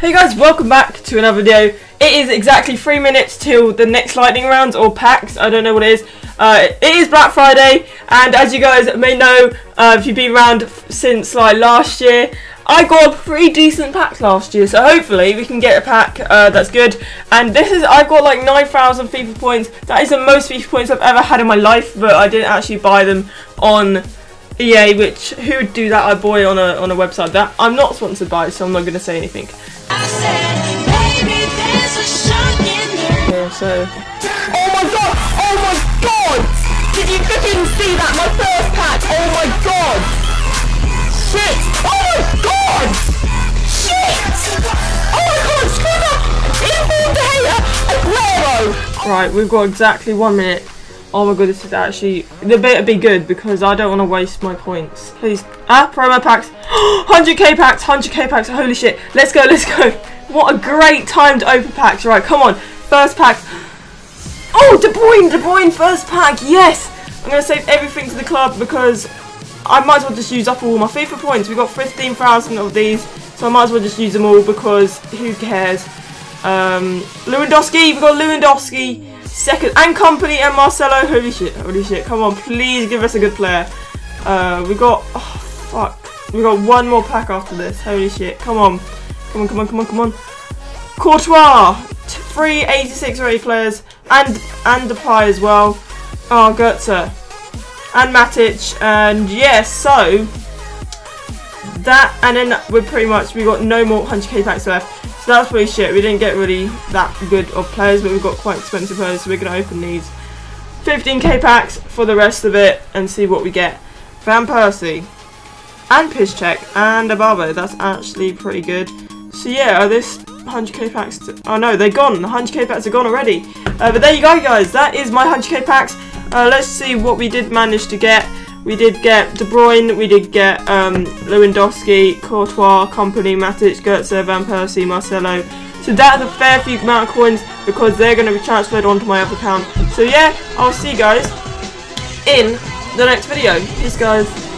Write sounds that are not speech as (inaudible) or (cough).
Hey guys, welcome back to another video. It is exactly three minutes till the next lightning rounds or packs. I don't know what it is. Uh, it is Black Friday, and as you guys may know, uh, if you've been around since like last year, I got a pretty decent pack last year. So hopefully we can get a pack uh, that's good. And this is I got like 9,000 FIFA points. That is the most FIFA points I've ever had in my life, but I didn't actually buy them on EA, which who would do that? I buy on a on a website that I'm not sponsored by, so I'm not going to say anything. So. Oh my god! Oh my god! Did you freaking see that? My first pack! Oh my god! Shit! Oh my god! Shit! Oh my god! Screw that! Info Hater! Aguero! Right, we've got exactly one minute. Oh my god, this is actually... The better be good because I don't want to waste my points. Please. Ah, promo packs. (gasps) 100k packs, 100k packs. Holy shit. Let's go, let's go. What a great time to open packs. Right, come on. First pack. Oh, De Bruyne, De Bruyne, first pack. Yes. I'm going to save everything to the club because I might as well just use up all my FIFA points. We've got 15,000 of these. So I might as well just use them all because who cares. Um, Lewandowski, we've got Lewandowski. Second, and Kompany and Marcelo. Holy shit, holy shit. Come on, please give us a good player. Uh, we got, oh, fuck. We got one more pack after this. Holy shit. Come on. Come on, come on, come on, come on. Courtois. Three 86 rated players. And, and Depay as well. Oh, Goetze. And Matic. And yes, so. That, and then we're pretty much, we got no more 100k packs left. So that's pretty shit. We didn't get really that good of players, but we've got quite expensive players, so we're to open these 15k packs for the rest of it and see what we get. Van Persie and Piszczek and a Ababo. That's actually pretty good. So yeah, this 100k packs. oh no, they're gone. The 100k packs are gone already. Uh, but there you go, guys. That is my 100k packs. Uh, let's see what we did manage to get. We did get De Bruyne, we did get um, Lewandowski, Courtois, Kompany, Matic, Goetze, Van Persie, Marcelo. So that's a fair few amount of coins because they're going to be transferred onto my other account. So yeah, I'll see you guys in the next video. Peace guys.